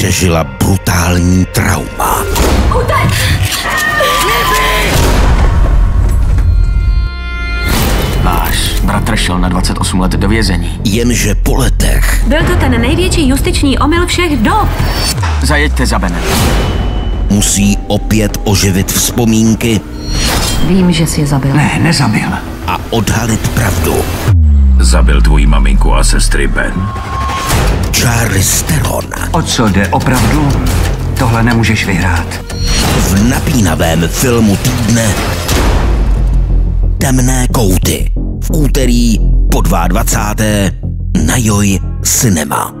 přežila brutální trauma. Váš bratr šel na 28 let do vězení. Jenže po letech Byl to ten největší justiční omyl všech dob. Zajeďte za Benem. musí opět oživit vzpomínky Vím, že jsi je zabil. Ne, nezabil. a odhalit pravdu. Zabil tvoji maminku a sestry Ben. Charles Theron O co jde opravdu? Tohle nemůžeš vyhrát. v napínavém filmu týdne Temné kouty v úterý po 22. na Joj Cinema.